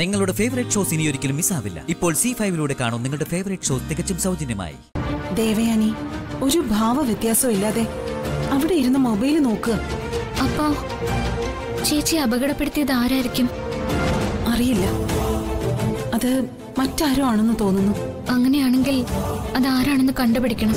നിങ്ങളുടെ favourite shows ഇനി ഒരിക്കലും മിസ്സാവില്ല ഇപ്പോൾ സി ഫൈവിലൂടെ കാണും നിങ്ങളുടെ ഫേവറേറ്റ് ഷോ തികച്ചും സൗജന്യമായി. ദേവയാനി ഒരു ഭാവ വ്യത്യാസവും ഇല്ലാതെ അവിടെ ഇരുന്ന് മൊബൈൽ നോക്ക്. അപ്പോ ചേച്ചി അപകടപ്പെടുത്തിയത് ആരായിരിക്കും? അറിയില്ല. അത് മറ്റാരോ ആണെന്ന് തോന്നുന്നു. അങ്ങനെയാണെങ്കിൽ അത് ആരാണെന്ന് കണ്ടുപിടിക്കണം.